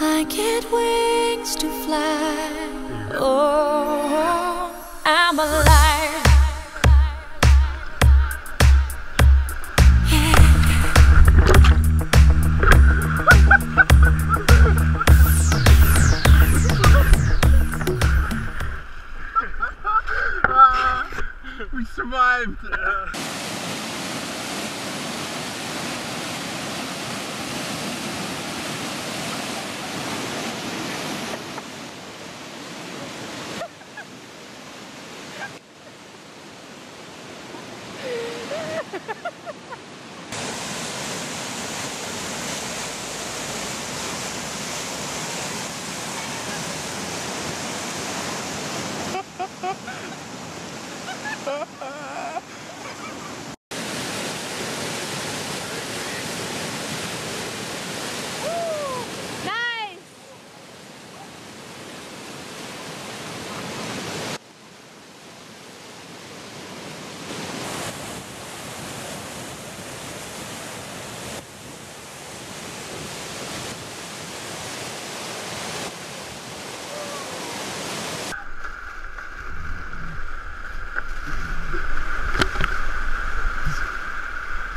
I get wings to fly. Oh, I'm alive. we survived! Nice!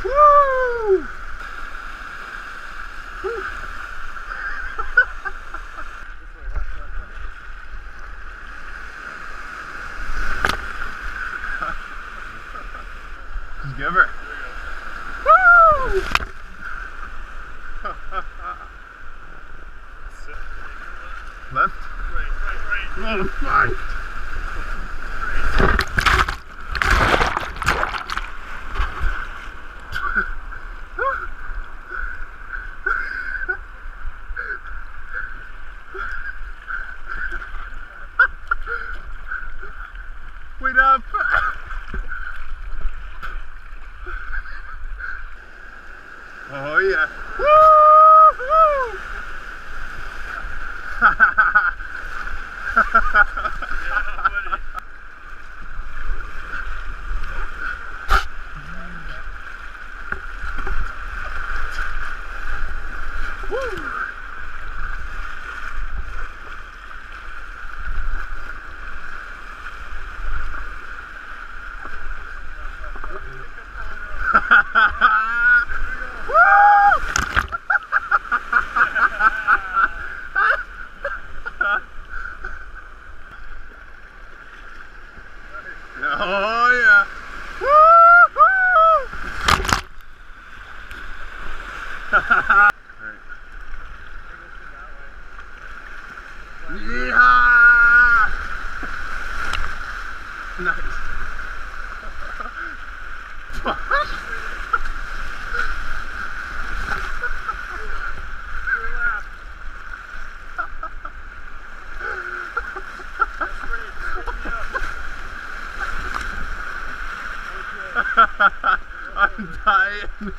Woo! Just give her. Left? Oh, fuck! Wait up! Oh yeah! Woo! Oh yeah! Yeehaw! Nice. I'm dying.